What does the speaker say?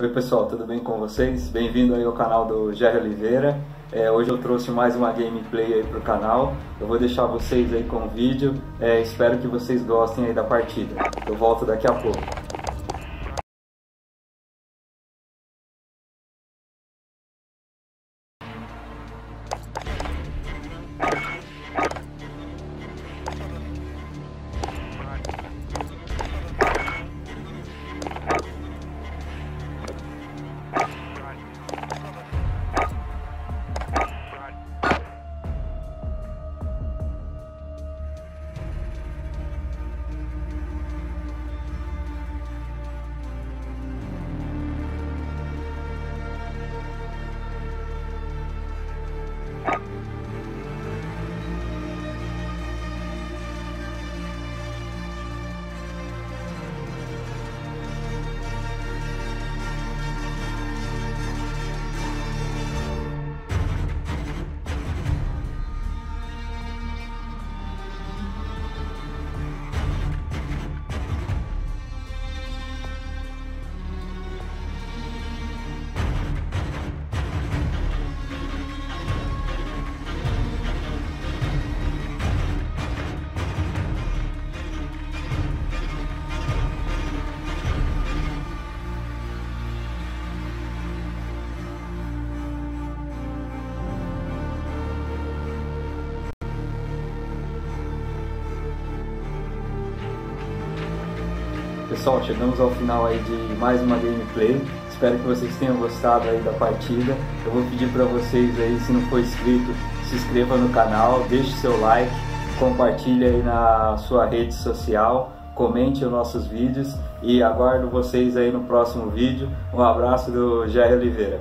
Oi pessoal, tudo bem com vocês? Bem-vindo aí ao canal do Jerry Oliveira. É, hoje eu trouxe mais uma gameplay aí pro canal. Eu vou deixar vocês aí com o vídeo. É, espero que vocês gostem aí da partida. Eu volto daqui a pouco. Pessoal, chegamos ao final aí de mais uma gameplay. Espero que vocês tenham gostado aí da partida. Eu vou pedir para vocês aí, se não for inscrito, se inscreva no canal, deixe seu like, compartilhe aí na sua rede social, comente os nossos vídeos e aguardo vocês aí no próximo vídeo. Um abraço do Jair Oliveira.